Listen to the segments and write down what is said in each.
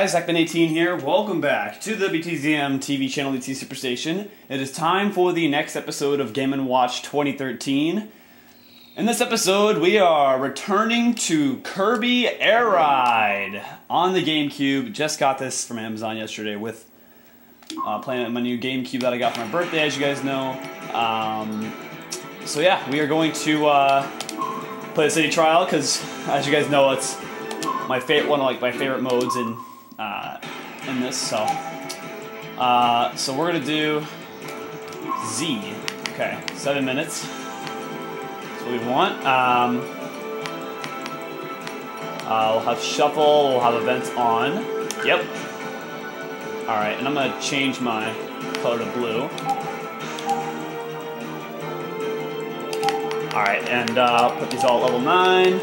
Guys, Zachman18 here. Welcome back to the BTZM TV channel ET Superstation. It is time for the next episode of Game & Watch 2013. In this episode, we are returning to Kirby Air Ride on the GameCube. Just got this from Amazon yesterday with uh, playing my new GameCube that I got for my birthday, as you guys know. Um, so yeah, we are going to uh, play the city trial because, as you guys know, it's my favorite one of like my favorite modes in uh, in this. So uh, so we're gonna do Z. Okay, seven minutes. What we want. Um, uh, we'll have shuffle. We'll have events on. Yep. All right, and I'm gonna change my color to blue. All right, and uh, put these all at level nine.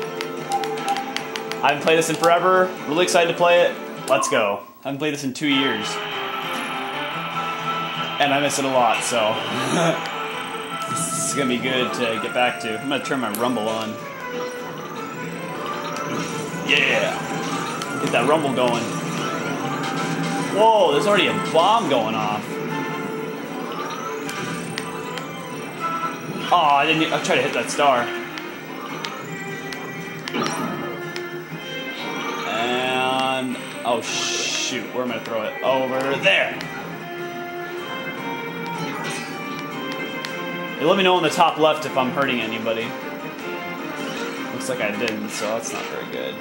I haven't played this in forever. Really excited to play it. Let's go. I haven't played this in two years. And I miss it a lot, so. this is gonna be good to get back to. I'm gonna turn my rumble on. Yeah! Get that rumble going. Whoa, there's already a bomb going off. Oh, I didn't. I tried to hit that star. Oh shoot, where am I gonna throw it? Over there! You let me know in the top left if I'm hurting anybody. Looks like I didn't, so that's not very good.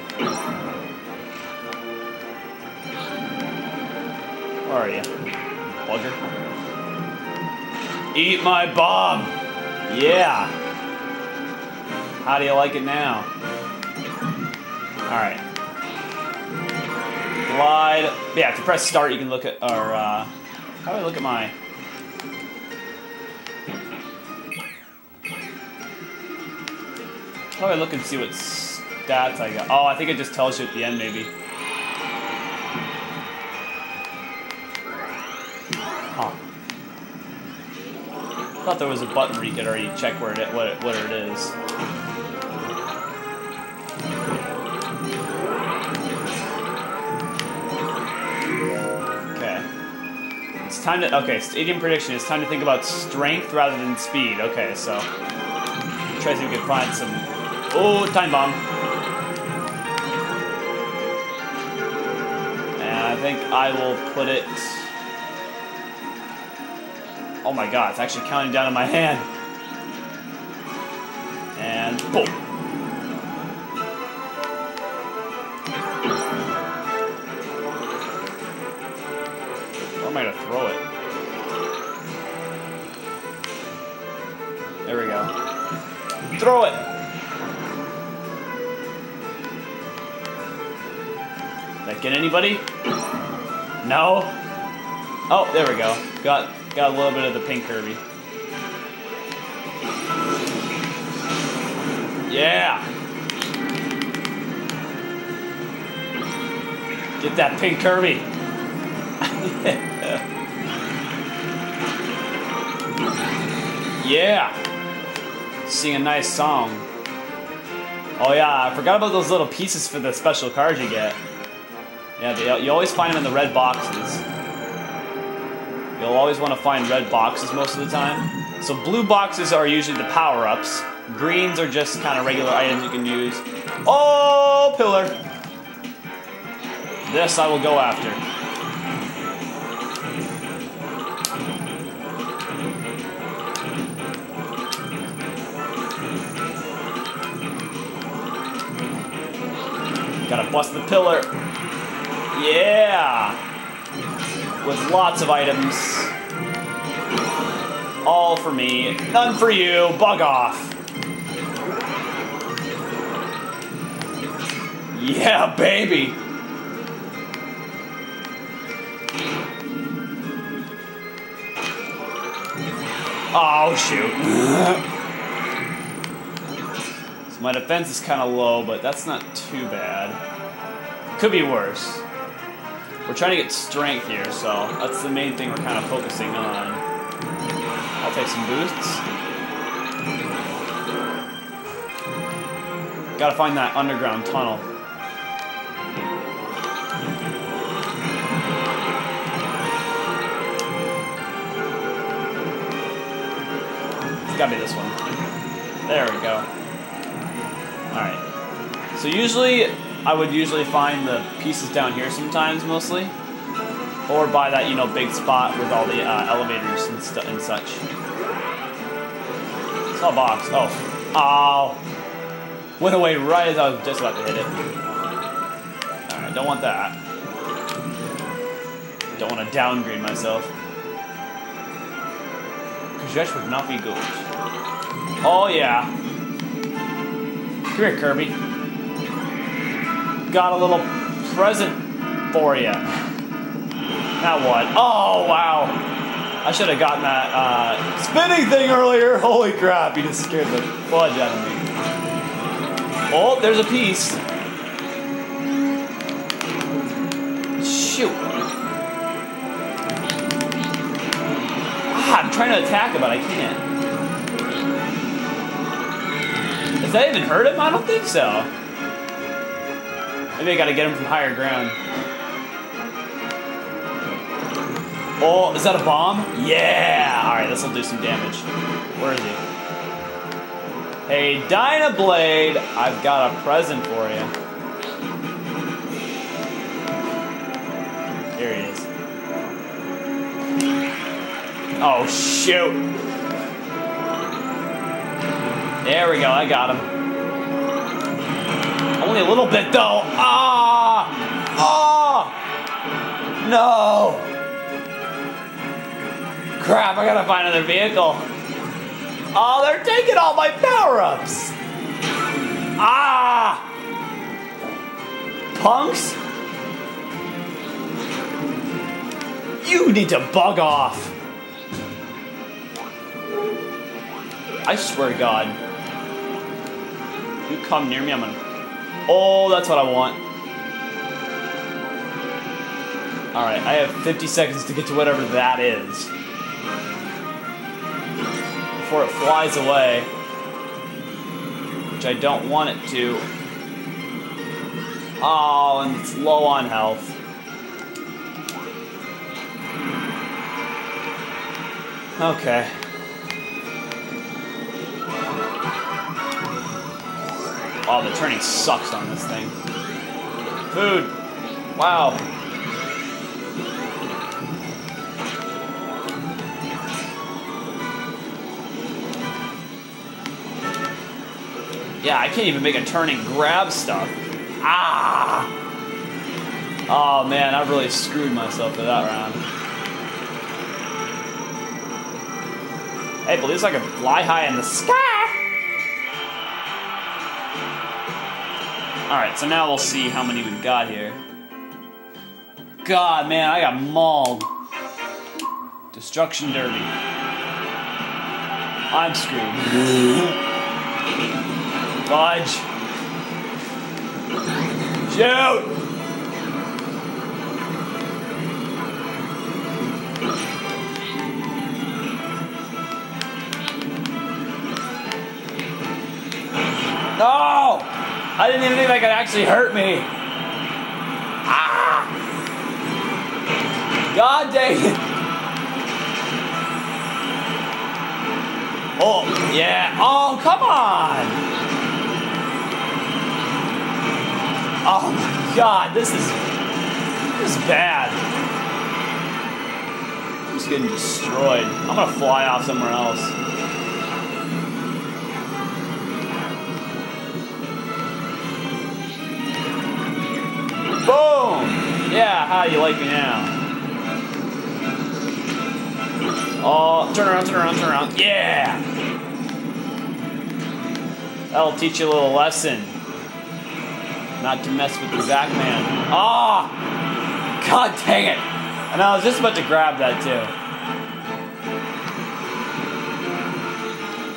Where are you? Bugger. Eat my bomb! Yeah! How do you like it now? Alright Yeah, if you press start, you can look at, or, uh, how do I look at my... How do I look and see what stats I got? Oh, I think it just tells you at the end, maybe. Huh. thought there was a button where you could already check where it, what, it, what it is. Time to, okay, stadium prediction. It's time to think about strength rather than speed. Okay, so try to see if we can find some, oh, time bomb. And I think I will put it, oh my god, it's actually counting down in my hand. Anybody? No? Oh, there we go. Got got a little bit of the pink Kirby. Yeah! Get that pink Kirby. Yeah. Sing a nice song. Oh yeah, I forgot about those little pieces for the special cards you get. Yeah, they, you always find them in the red boxes. You'll always want to find red boxes most of the time. So blue boxes are usually the power-ups. Greens are just kind of regular items you can use. Oh, pillar! This I will go after. Gotta bust the pillar. Yeah! With lots of items. All for me. None for you. Bug off. Yeah, baby! Oh, shoot. So my defense is kind of low, but that's not too bad. Could be worse. We're trying to get strength here, so that's the main thing we're kind of focusing on. I'll take some boosts. Gotta find that underground tunnel. It's gotta be this one. There we go. Alright. So usually I would usually find the pieces down here sometimes, mostly. Or by that, you know, big spot with all the uh, elevators and, stu and such. A box. Oh. Oh. Went away right as I was just about to hit it. Alright, don't want that. Don't want to downgrade myself. Kajesh would not be good. Oh, yeah. Come here, Kirby. Got a little present for you. Now what? Oh, wow. I should have gotten that uh, spinning thing earlier. Holy crap, you just scared the fudge out of me. Oh, there's a piece. Shoot. Ah, I'm trying to attack him, but I can't. Does that even hurt him? I don't think so. Maybe I gotta get him from higher ground. Oh, is that a bomb? Yeah! Alright, this will do some damage. Where is he? Hey, Dynablade! I've got a present for you. Here he is. Oh, shoot! There we go, I got him. Only a little bit, though. Ah! Ah! No! Crap, I gotta find another vehicle. Oh, they're taking all my power-ups! Ah! Punks? You need to bug off. I swear to God. You come near me, I'm gonna... Oh, that's what I want. Alright, I have 50 seconds to get to whatever that is before it flies away, which I don't want it to. Oh, and it's low on health. Okay. Oh, the turning sucks on this thing. Food. Wow. Yeah, I can't even make a turn and grab stuff. Ah! Oh man, I really screwed myself for that round. Hey, but at least I can fly high in the sky! Alright, so now we'll see how many we've got here. God, man, I got mauled. Destruction Derby. I'm screwed. Fudge. Shoot! I didn't even think that could actually hurt me. Ah! God dang it! Oh, yeah. Oh, come on! Oh my god, this is this is bad. I'm just getting destroyed. I'm gonna fly off somewhere else. How you like me now? Oh, turn around, turn around, turn around. Yeah! That'll teach you a little lesson. Not to mess with the Zack Man. Ah! Oh, God dang it! And I was just about to grab that too.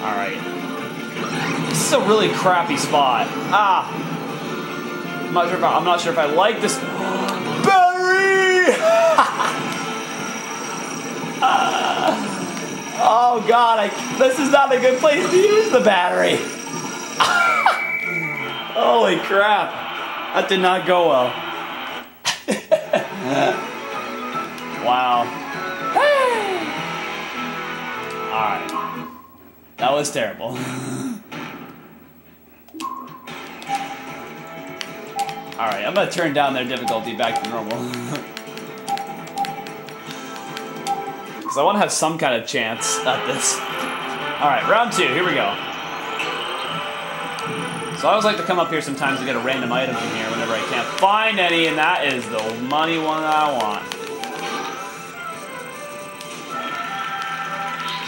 Alright. This is a really crappy spot. Ah! I'm not sure if I, I'm not sure if I like this. Oh god, I, this is not a good place to use the battery. Holy crap. That did not go well. wow. Alright. That was terrible. Alright, I'm gonna turn down their difficulty back to normal. Because I want to have some kind of chance at this. Alright, round two, here we go. So I always like to come up here sometimes to get a random item from here whenever I can't find any, and that is the money one that I want.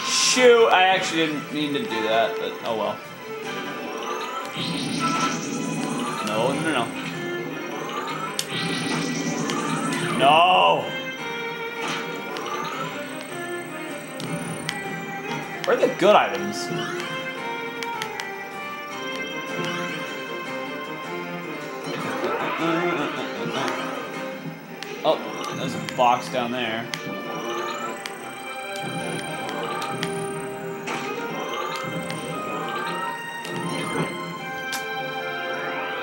Shoot, I actually didn't mean to do that, but oh well. No, no, no. No! Where are the good items? Oh, there's a box down there.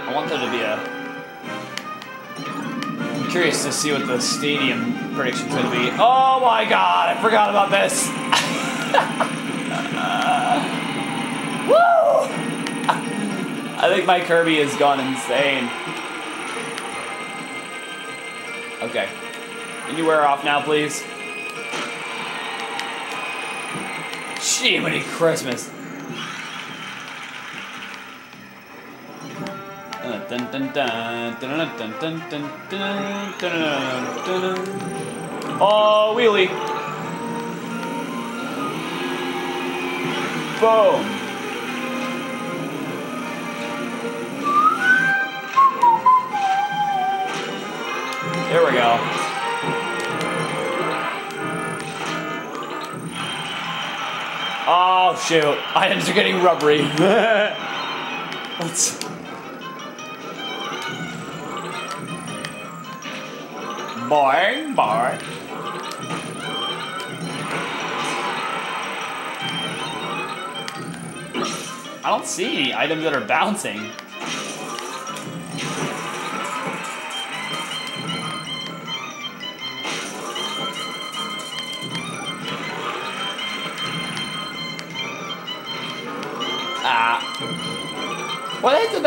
I want there to be a. I'm curious to see what the stadium prediction's gonna be. Oh my god, I forgot about this! I think my Kirby has gone insane. Okay. Can you wear off now, please? Jiminy Christmas. Dun, dun, dun, oh, wheelie. Boom. There we go. Oh, shoot. Items are getting rubbery. Let's... Boing, boing. I don't see any items that are bouncing.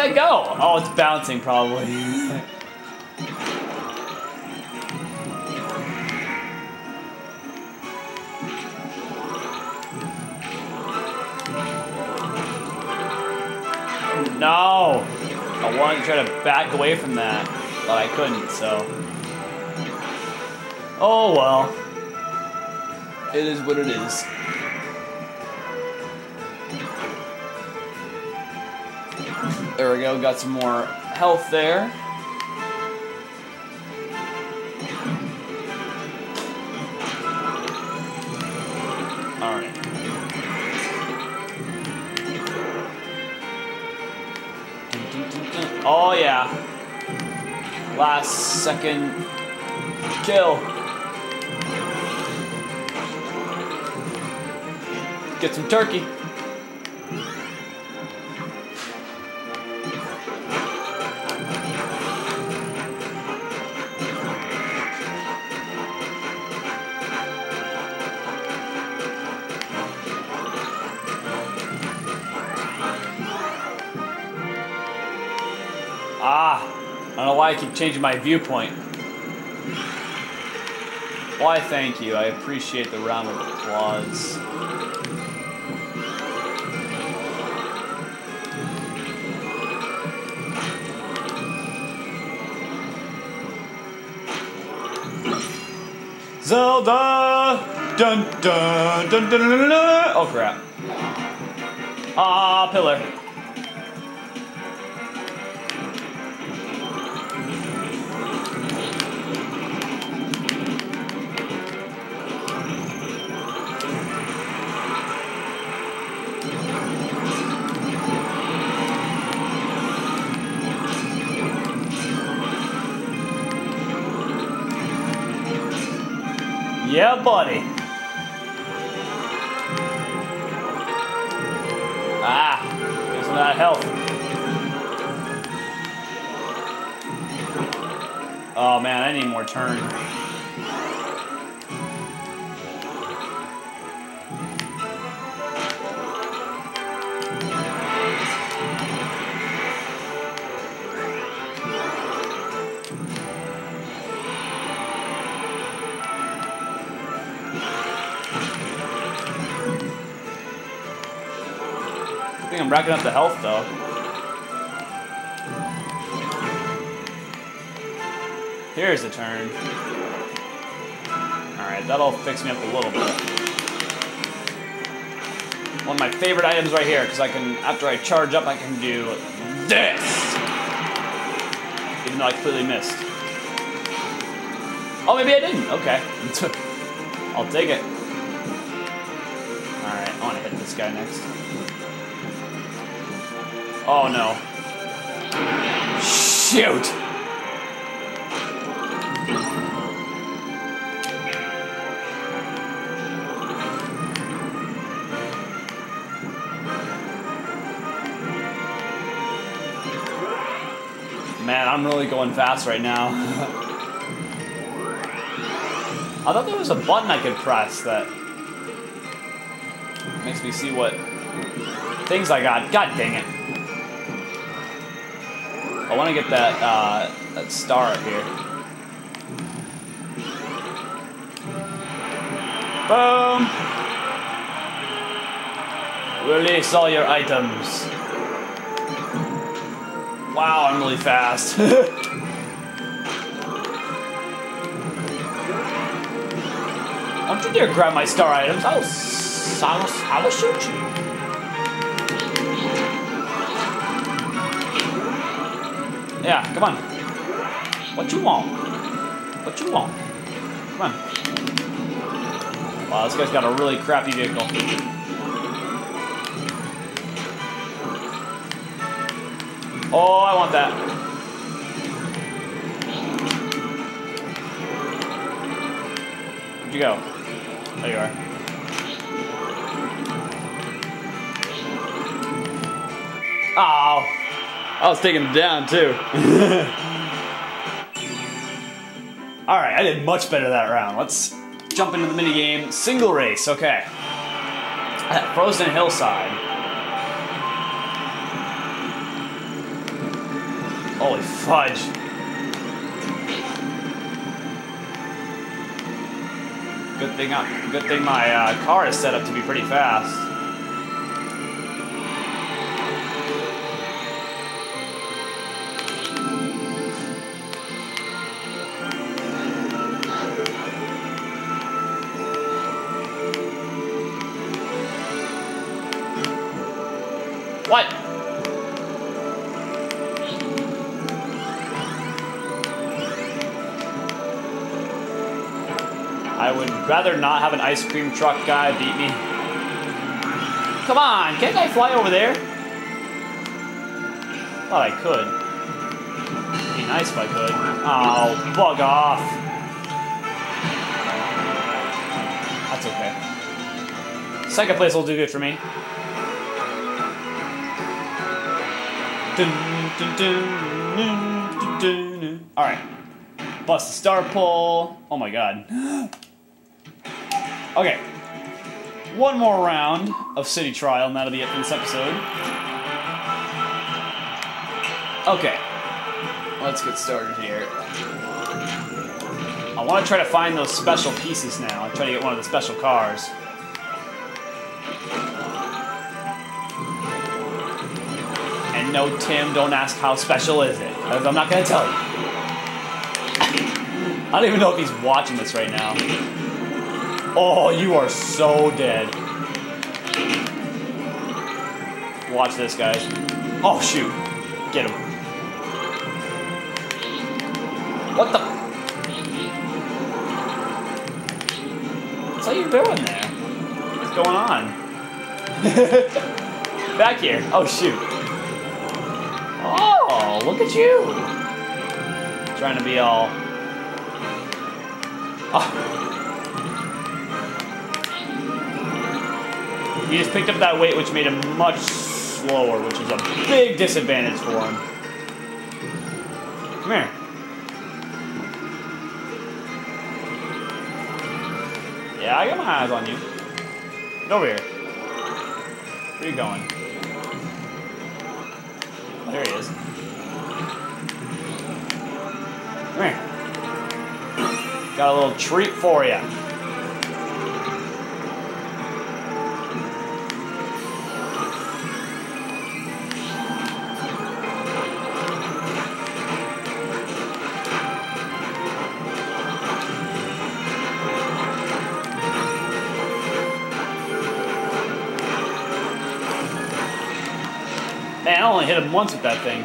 That go? Oh, it's bouncing probably. No! I wanted to try to back away from that, but I couldn't, so. Oh well. It is what it is. There we go, got some more health there. Alright. Oh yeah. Last second kill. Get some turkey. Don't know why I keep changing my viewpoint. Why, thank you. I appreciate the round of applause. Zelda! Dun dun dun dun dun dun! dun. Oh crap. Ah, pillar. Yeah, buddy. Ah, there's that health. Oh man, I need more turn. Racking up the health though. Here's a turn. Alright, that'll fix me up a little bit. One of my favorite items right here, because I can, after I charge up, I can do this! Even though I completely missed. Oh, maybe I didn't. Okay. I'll take it. Alright, I want to hit this guy next. Oh, no. Shoot! Man, I'm really going fast right now. I thought there was a button I could press that makes me see what things I got. God dang it. I want to get that, uh, that star up here. Boom! Release all your items. Wow, I'm really fast. Don't you dare grab my star items. I'll, I'll, I'll shoot you. Yeah, come on. What you want? What you want? Come on. Wow, this guy's got a really crappy vehicle. Oh, I want that. Where'd you go? There you are. Oh, I was taking him down too. All right, I did much better that round. Let's jump into the mini game. Single race, okay. Frozen Hillside. Holy fudge. Good thing, I, good thing my uh, car is set up to be pretty fast. Rather not have an ice cream truck guy beat me. Come on, can't I fly over there? Thought I could. Be nice if I could. Oh, bug off. That's okay. Second place will do good for me. All right. Bust the star pull. Oh my god. Okay. One more round of City Trial, and that'll be it for this episode. Okay. Let's get started here. I want to try to find those special pieces now. I try to get one of the special cars. And no, Tim, don't ask how special is it, because I'm not going to tell you. I don't even know if he's watching this right now. Oh, you are so dead. Watch this, guys. Oh, shoot. Get him. What the? What's you doing there? What's going on? Back here. Oh, shoot. Oh, look at you. Trying to be all... Oh. He just picked up that weight, which made him much slower, which is a big disadvantage for him. Come here. Yeah, I got my eyes on you. Get over here. Where you going? Oh, there he is. Come here. Got a little treat for you. Hit him once with that thing.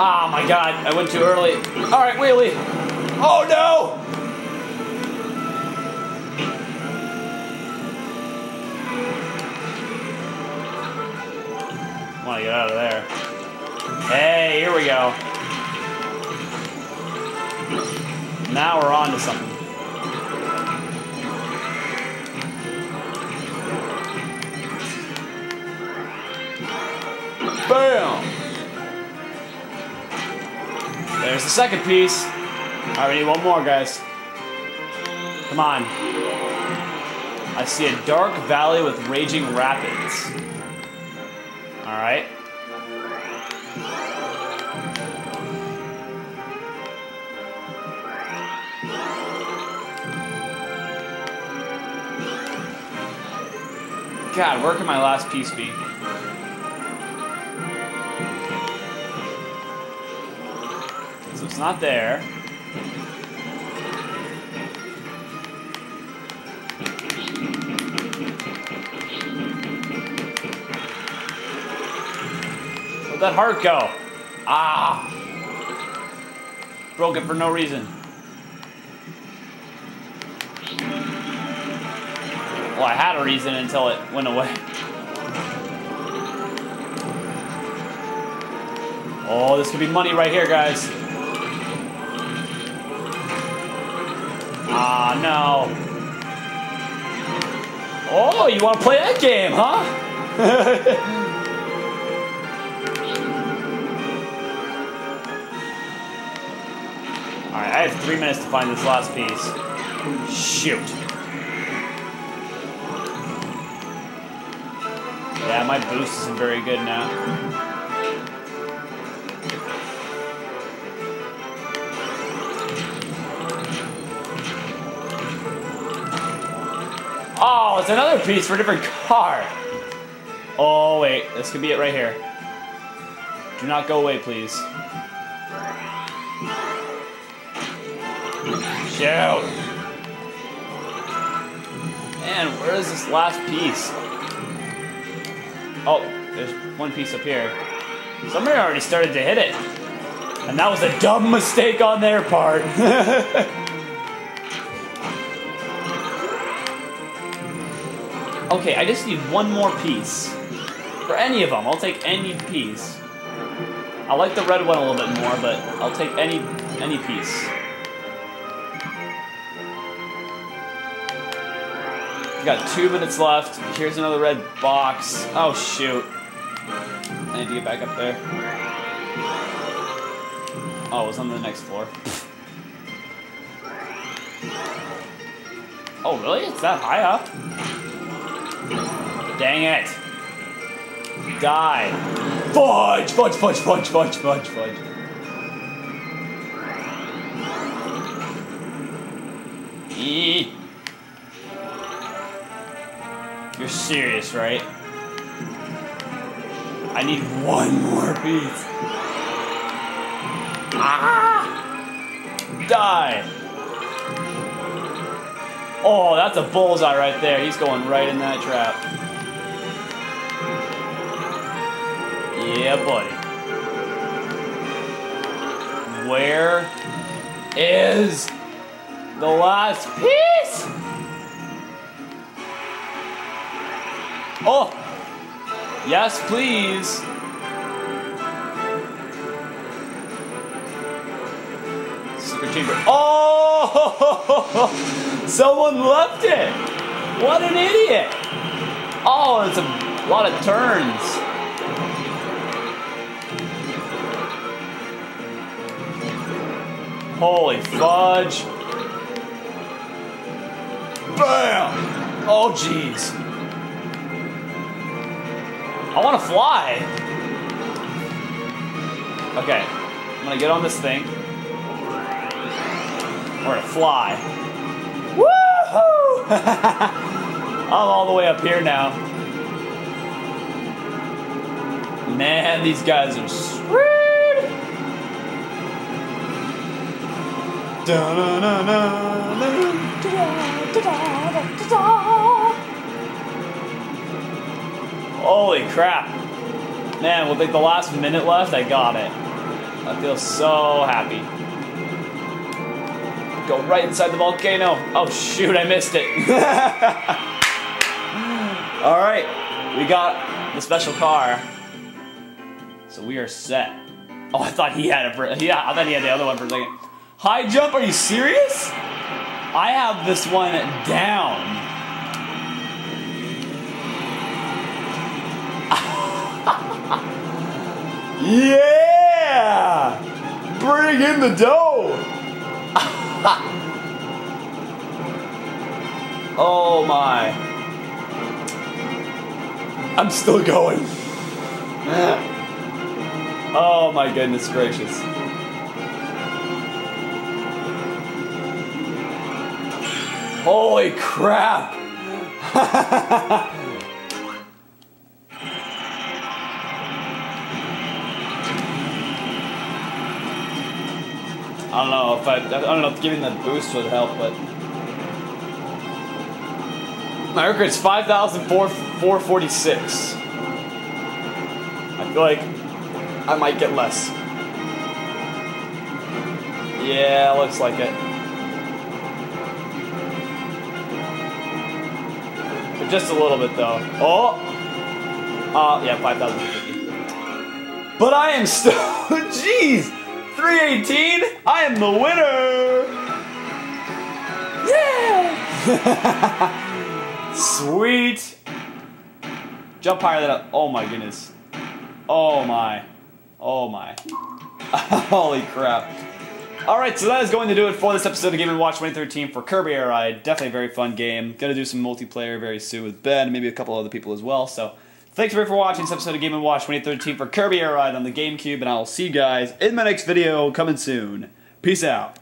Oh my god, I went too early. Alright, wheelie. Oh no! want to get out of there. Hey, here we go. Now we're on to something. Bam! There's the second piece. Right, we need one more, guys. Come on. I see a dark valley with raging rapids. All God, where can my last piece be? So it's not there. Where'd that heart go? Ah! Broke it for no reason. Well, I had a reason until it went away. Oh, this could be money right here, guys. Ah, no. Oh, you want to play that game, huh? Alright, I have three minutes to find this last piece. Shoot. Yeah, my boost isn't very good now. Oh, it's another piece for a different car. Oh, wait. This could be it right here. Do not go away, please. Shoot. Man, where is this last piece? Oh, there's one piece up here. Somebody already started to hit it. And that was a dumb mistake on their part. okay, I just need one more piece. For any of them, I'll take any piece. I like the red one a little bit more, but I'll take any any piece. We got two minutes left. Here's another red box. Oh, shoot. I need to get back up there. Oh, it was on the next floor. oh, really? It's that high up? Dang it. Die. Fudge, fudge, fudge, fudge, fudge, fudge, fudge. Eee. You're serious, right? I need one more piece. Ah! Die! Oh, that's a bullseye right there. He's going right in that trap. Yeah, buddy. Where is the last piece? Oh! Yes, please. Secret chamber. Oh! Someone left it! What an idiot! Oh, it's a lot of turns. Holy fudge. Bam! Oh, jeez. I want to fly. Okay, I'm gonna get on this thing. We're gonna fly. Woohoo! I'm all the way up here now. Man, these guys are screwed. Holy crap. Man, with like the last minute left, I got it. I feel so happy. Go right inside the volcano. Oh shoot, I missed it. All right, we got the special car. So we are set. Oh, I thought he had a, yeah, I thought he had the other one for a second. High jump, are you serious? I have this one down. Yeah! Bring in the dough! oh my. I'm still going. oh my goodness gracious. Holy crap! I don't know if I, I don't know if giving that boost would help, but my record's 5,446. I feel like I might get less. Yeah, looks like it. But just a little bit though. Oh! Uh, yeah, 5,050. But I am still, jeez! 318, I am the winner! Yeah! Sweet! Jump higher than up. Oh my goodness. Oh my. Oh my. Holy crap. Alright, so that is going to do it for this episode of Game & Watch 2013 for Kirby Air Ride. Definitely a very fun game. Gonna do some multiplayer very soon with Ben, and maybe a couple other people as well, so... Thanks for watching this episode of Game & Watch 2013 for Kirby Air Ride on the GameCube, and I will see you guys in my next video coming soon. Peace out.